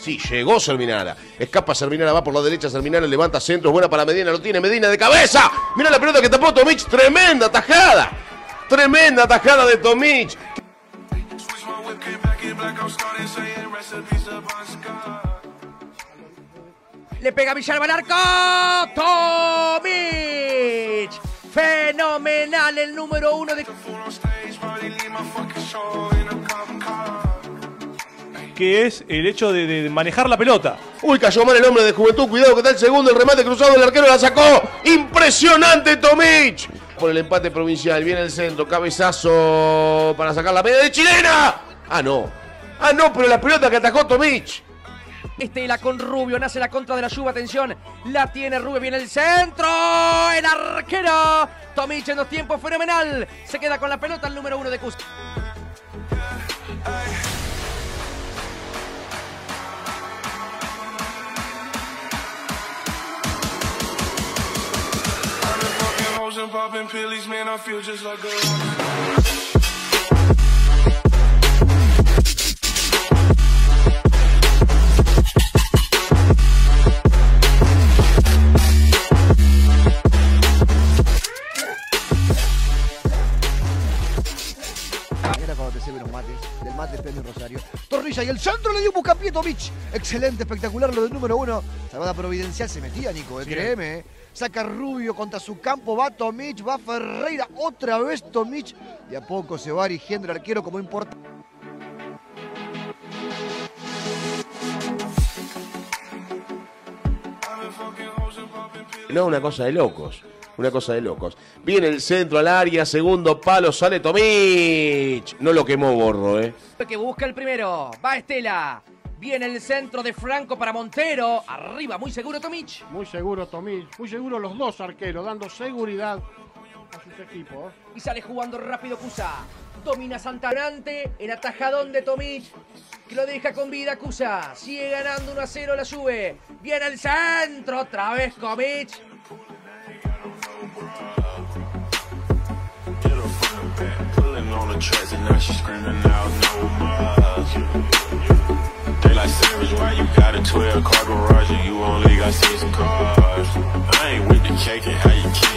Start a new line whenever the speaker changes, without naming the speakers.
Sí, llegó Serminara. Escapa Serminara, va por la derecha. Serminara levanta centro. Buena para Medina. Lo tiene Medina de cabeza. Mira la pelota que tapó Tomich, Tremenda tajada. Tremenda tajada de Tomic.
Le pega Villalba al arco. Tomic. Fenomenal el número uno de...
Que es el hecho de, de manejar la pelota.
Uy, cayó mal el hombre de juventud. Cuidado que está el segundo. El remate cruzado del arquero la sacó. Impresionante Tomic. Por el empate provincial. Viene el centro. Cabezazo para sacar la media de chilena. Ah, no. Ah, no, pero la pelota que atajó Tomic.
Estela con Rubio, nace la contra de la lluvia, atención, la tiene Rubio, viene el centro, el arquero, Tomic en dos tiempos, fenomenal, se queda con la pelota el número uno de Cusco.
Del mate Penny Rosario. Torrilla y el centro le dio Bucapié Tomic. Excelente, espectacular lo del número uno. Salvada providencial se metía, Nico, eh, créeme. eh. Saca Rubio contra su campo, va Tomic, va Ferreira, otra vez Tomic. Y a poco se va erigiendo el arquero como importa.
No, una cosa de locos. Una cosa de locos. Viene el centro al área, segundo palo, sale Tomic. No lo quemó Borro, ¿eh?
Que busca el primero, va Estela, viene el centro de Franco para Montero, arriba, muy seguro Tomic.
Muy seguro Tomic, muy seguro los dos arqueros, dando seguridad a sus equipos.
Y sale jugando rápido Cusa. Domina Santanante, el atajadón de Tomic, que lo deja con vida Cusa. Sigue ganando 1 a 0 la sube. Viene el centro, otra vez Comic.
Tracks and now she's screaming out no more. They like Savage, why you got a 12 car garage and you only got six cars? I ain't with the cake and how you kiss